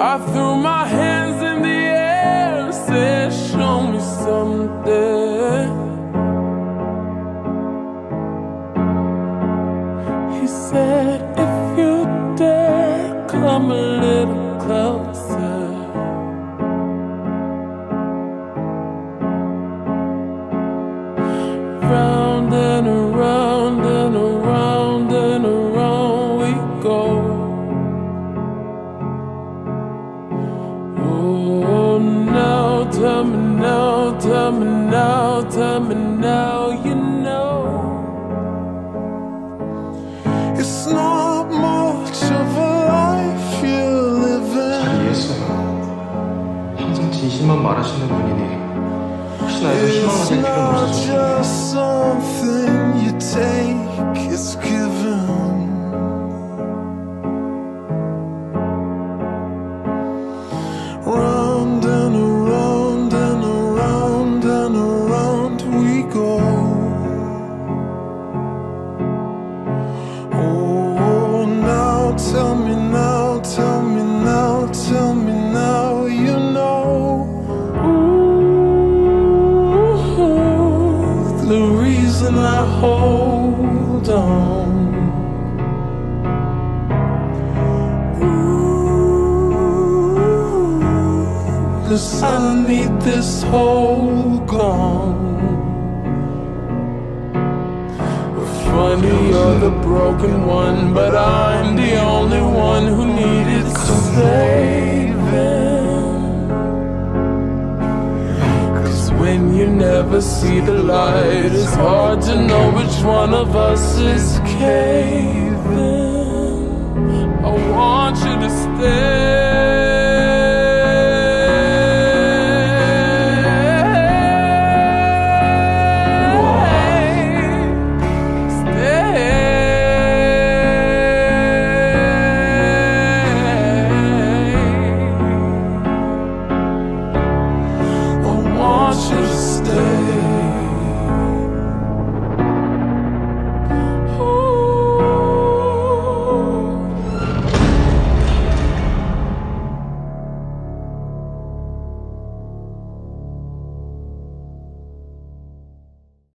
I threw my hands in the air, and said, Show me something. He said, If you dare, come a little closer. now, tell me now, tell me now, you know. It's not much of a life you're living. 잘 이해했어요. 항상 진실만 말하시는 분이니 혹시나 해서 It's 희망을 낼 필요는 not 없으셨는데 reason I hold on. Ooh, Cause I need this whole gone. Funny, you're the broken one, but I'm the only one who needed saving. Never see the light, it's hard to know which one of us is caving.